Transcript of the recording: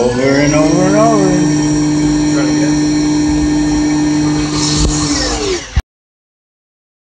over and over and over.